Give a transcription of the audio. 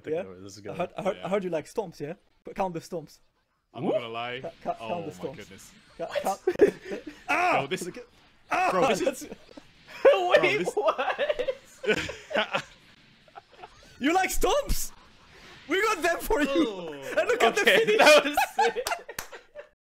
I think Yeah? I this is good. I heard, I heard, Yeah. I heard you like stomps, yeah? But count the stomps. I'm not gonna lie. Ca- ca- Oh count the oh stomps. my goodness. Ca- Count, Ah! Bro, this, ah, Bro, this is- Wait, Bro, this- what? You like stomps? We got them for you. Oh. And look okay, at the finish. that was sick.